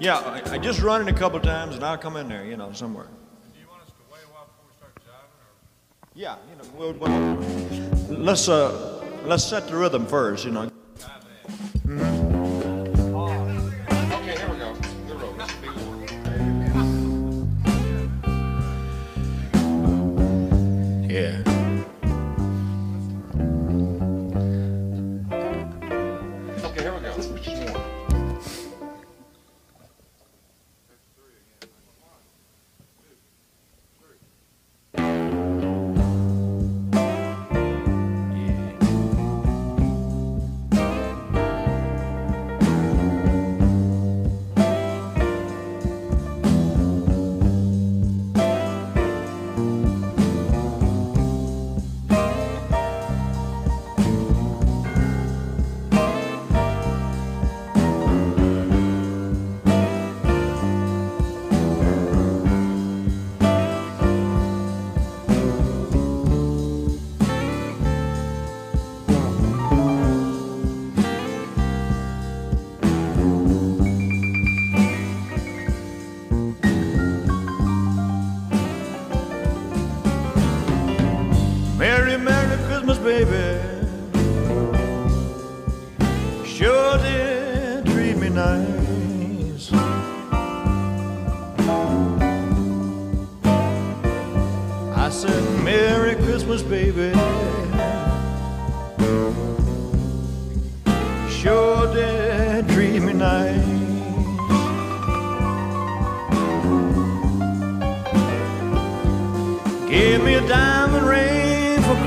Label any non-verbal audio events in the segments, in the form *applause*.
Yeah, I, I just run it a couple times and I'll come in there, you know, somewhere. Do you want us to wait a while before we start jiving? Or? Yeah, you know, we'll, we'll, let's uh, let's set the rhythm first, you know.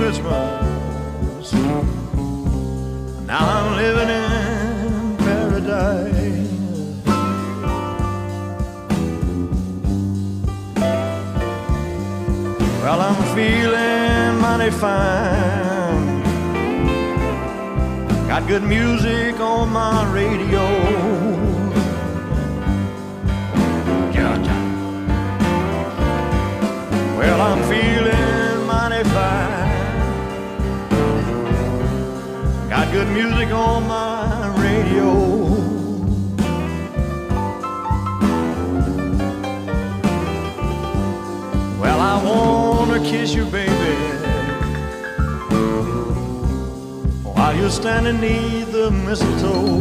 Christmas. Now I'm living in paradise. Well, I'm feeling mighty fine. Got good music on my radio. Music on my radio. Well, I wanna kiss you, baby, while you're standing neath the mistletoe.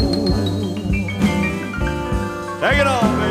Take it on, baby,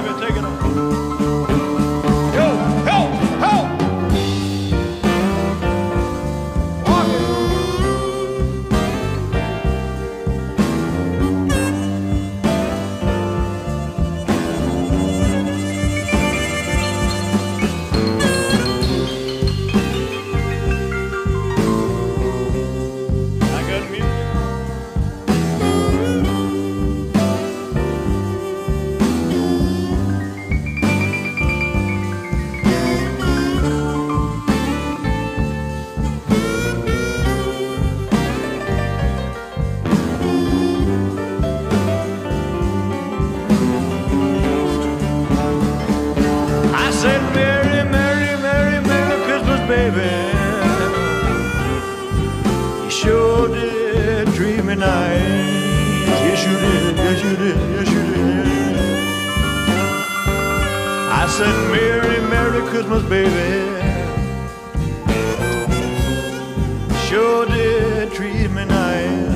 Sure did treat me nice.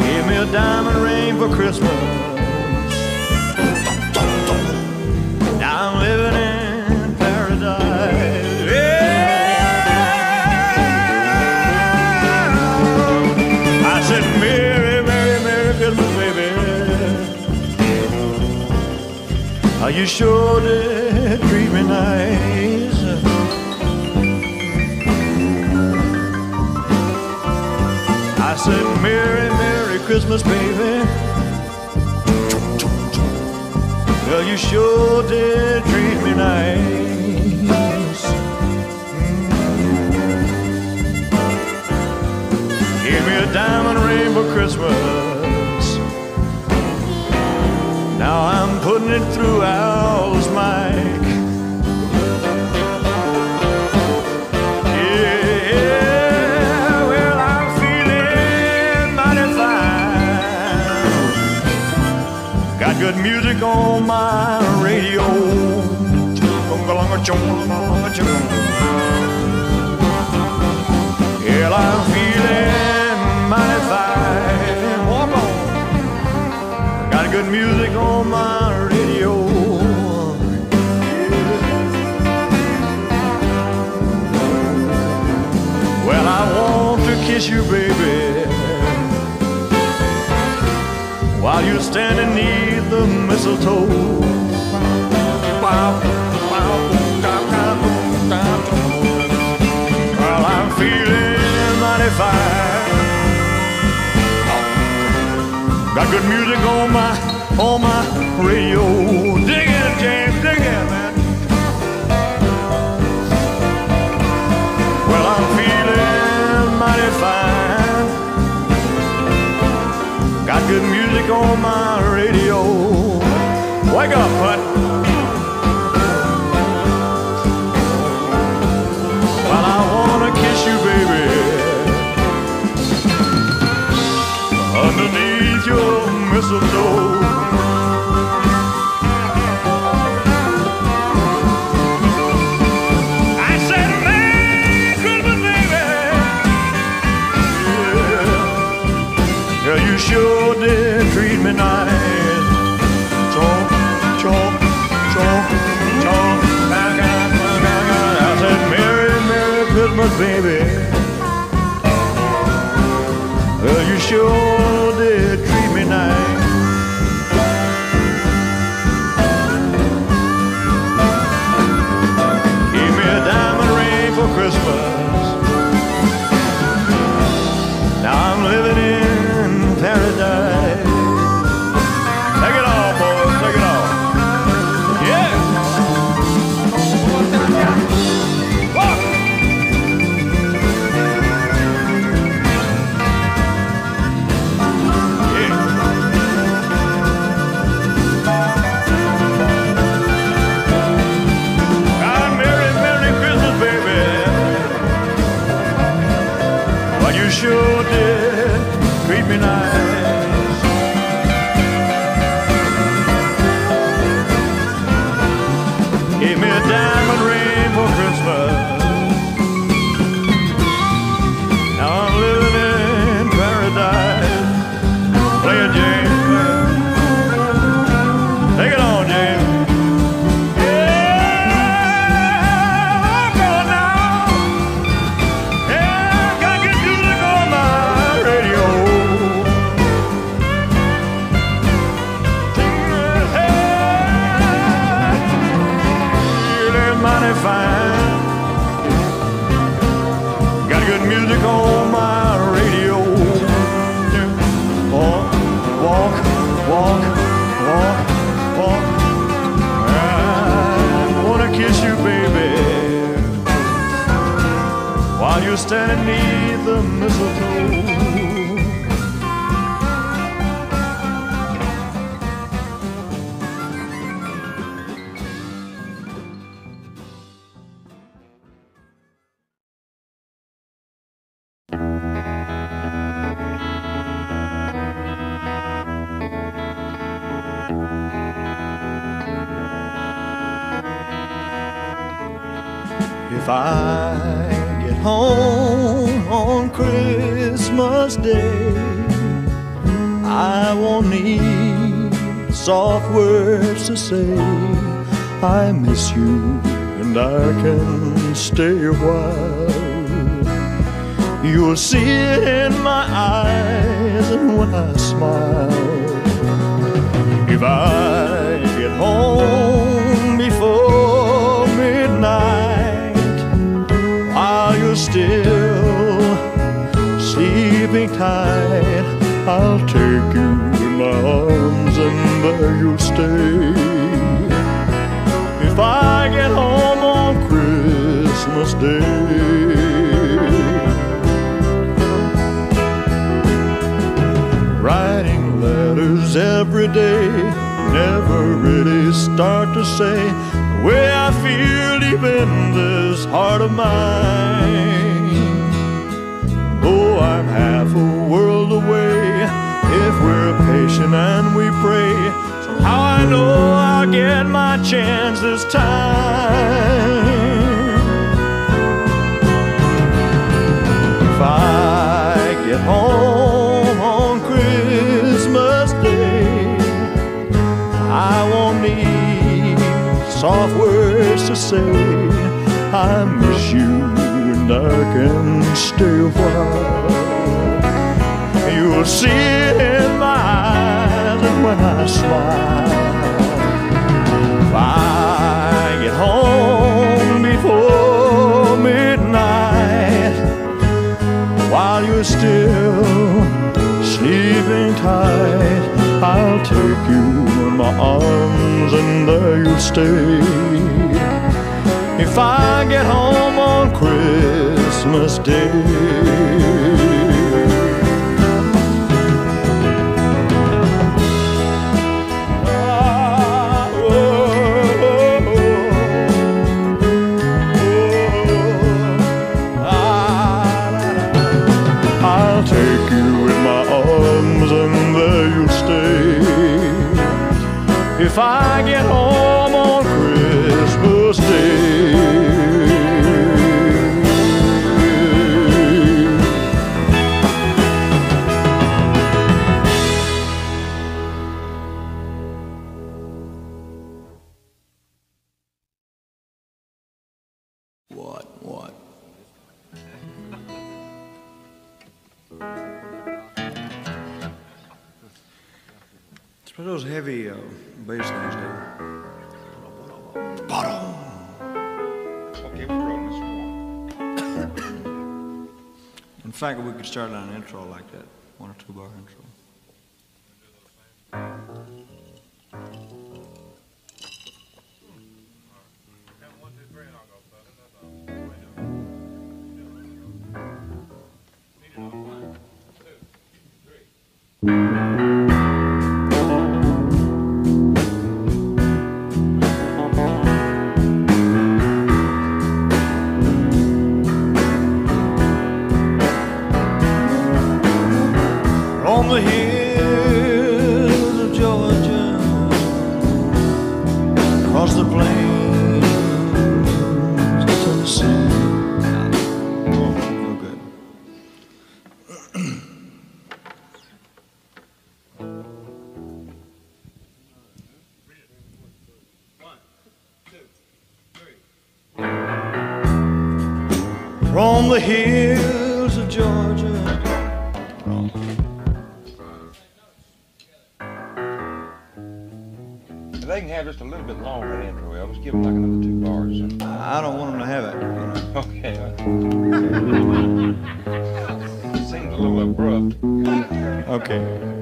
Gave me a diamond ring for Christmas. Now I'm living in paradise. Yeah. I said, Merry, Merry, Merry Christmas, baby. Oh, you sure did me nice. I said, Merry, Merry Christmas, baby. Well, you sure did treat me nice. Give me a diamond ring for Christmas. Now I'm putting it through Al's Well, I'm feeling. Got good music on my radio. Well, I want to kiss you, baby, while you're standing neath the mistletoe. Wow, good music on my on my radio. Dig it, James, dig it, man. Well, I'm feeling mighty fine. Got good music on my radio. Baby. Well, you sure If I get home on Christmas Day, I won't need soft words to say. I miss you and I can stay a while. You'll see it in my eyes and when I smile. If I get home you'll stay. If I get home on Christmas Day. writing letters every day. Never really start to say the way I feel deep in this heart of mine. Chance this time. If I get home on Christmas Day, I won't need soft words to say. I miss you and I can stay a while. You'll see it in my eyes and when I smile. If I get home before midnight, while you're still sleeping tight, I'll take you in my arms and there you'll stay. If I get home on Christmas Day. What? What? Spread those heavy uh, bass lines down. Okay, we're rolling this. *coughs* In fact, we could start on an intro like that, one or two bar intro. The hills of Georgia. If they can have just a little bit longer intro, Elvis, give them like another two bars. I don't want them to have it. You know. Okay. It *laughs* seems a little abrupt. Okay.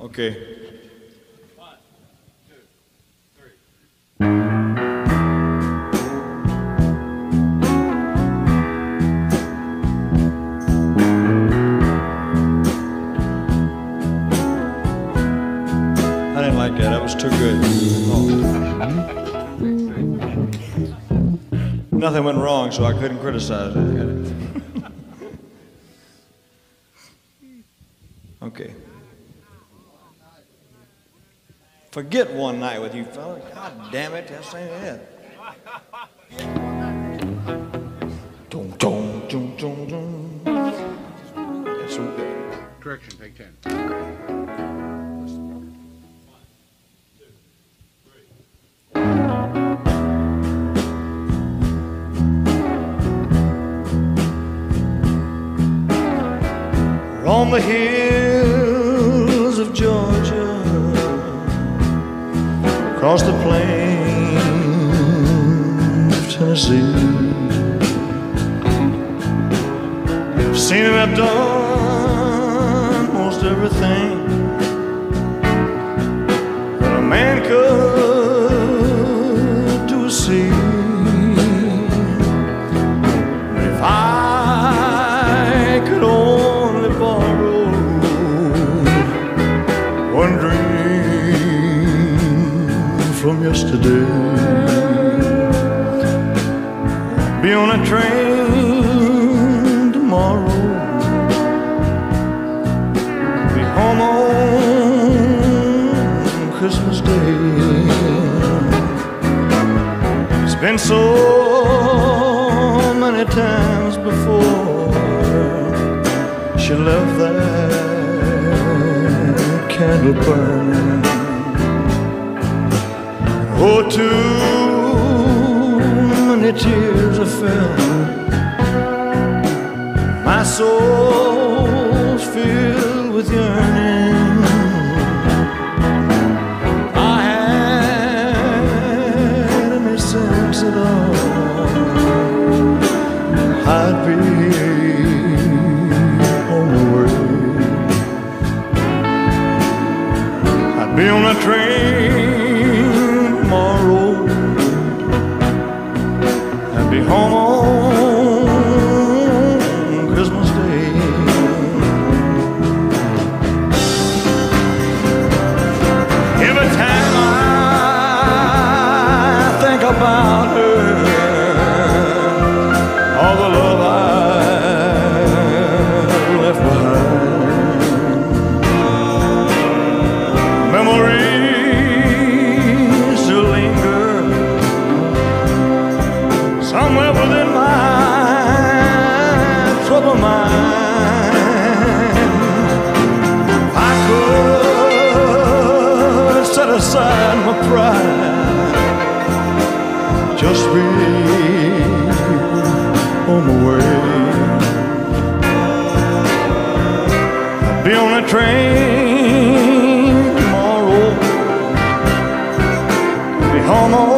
Okay. I didn't like that. That was too good. Oh. Nothing went wrong, so I couldn't criticize it. *laughs* Okay. Forget one night with you fellas. God damn it, that's ain't it. That's so good. Correction, take ten. on the hills of Georgia, across the plains of Tennessee. Seen it, I've done most everything that a man could yesterday, be on a train tomorrow. Be home on Christmas Day. It's been so many times before she left that candle burning. Oh, too many tears I fell. My soul's filled with yearning. Aside my pride, just be on my way. Be on a train tomorrow, be home on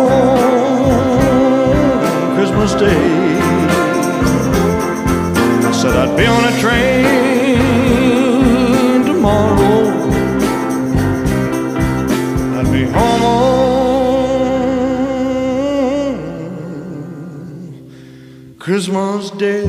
Christmas Day. Said I'd be on a train tomorrow. I'd be home on Christmas Day.